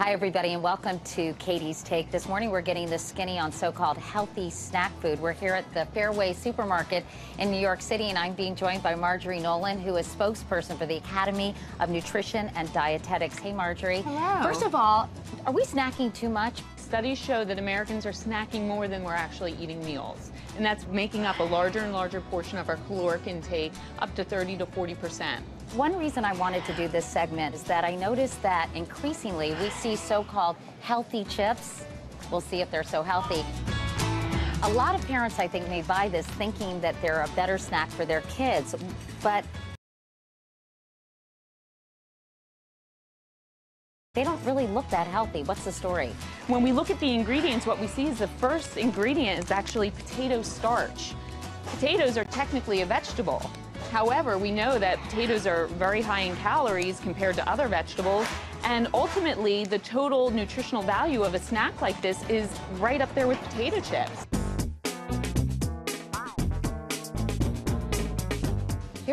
Hi, everybody, and welcome to Katie's Take. This morning, we're getting the skinny on so-called healthy snack food. We're here at the Fairway Supermarket in New York City, and I'm being joined by Marjorie Nolan, who is spokesperson for the Academy of Nutrition and Dietetics. Hey, Marjorie. Hello. First of all, are we snacking too much? Studies show that Americans are snacking more than we're actually eating meals. And that's making up a larger and larger portion of our caloric intake, up to 30 to 40 percent. One reason I wanted to do this segment is that I noticed that increasingly we see so-called healthy chips. We'll see if they're so healthy. A lot of parents, I think, may buy this thinking that they're a better snack for their kids, but they don't really look that healthy. What's the story? When we look at the ingredients, what we see is the first ingredient is actually potato starch. Potatoes are technically a vegetable. However, we know that potatoes are very high in calories compared to other vegetables, and ultimately the total nutritional value of a snack like this is right up there with potato chips.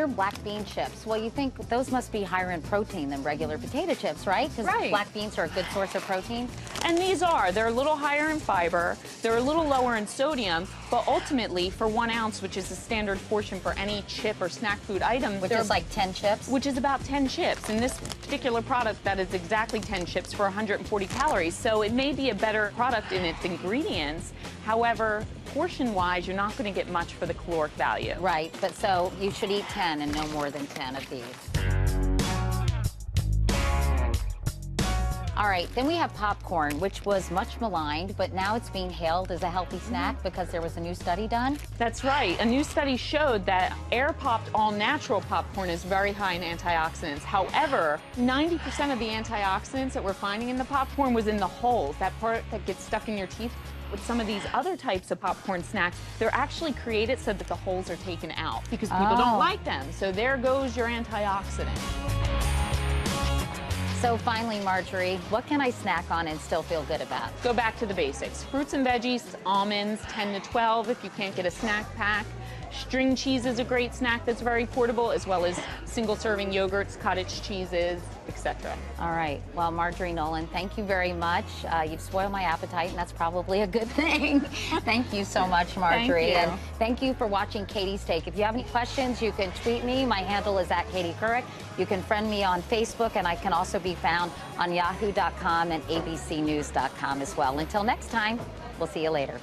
Black bean chips. Well, you think those must be higher in protein than regular potato chips, right? Because right. black beans are a good source of protein. And these are. They're a little higher in fiber. They're a little lower in sodium. But ultimately, for one ounce, which is the standard portion for any chip or snack food item, which is like 10 chips, which is about 10 chips. In this particular product, that is exactly 10 chips for 140 calories. So it may be a better product in its ingredients. However, portion-wise, you're not going to get much for the caloric value. Right, but so you should eat 10 and no more than 10 of these. All right, then we have popcorn, which was much maligned, but now it's being hailed as a healthy snack mm -hmm. because there was a new study done. That's right. A new study showed that air-popped all-natural popcorn is very high in antioxidants. However, 90% of the antioxidants that we're finding in the popcorn was in the holes, that part that gets stuck in your teeth with some of these other types of popcorn snacks, they're actually created so that the holes are taken out because people oh. don't like them. So there goes your antioxidant. So finally, Marjorie, what can I snack on and still feel good about? Go back to the basics. Fruits and veggies, almonds, 10 to 12 if you can't get a snack pack. String cheese is a great snack that's very portable, as well as single serving yogurts, cottage cheeses, etc. All right. Well, Marjorie Nolan, thank you very much. Uh, you've spoiled my appetite, and that's probably a good thing. thank you so much, Marjorie. Thank and thank you for watching Katie's Take. If you have any questions, you can tweet me. My handle is at Katie Couric. You can friend me on Facebook, and I can also be found on yahoo.com and abcnews.com as well. Until next time, we'll see you later.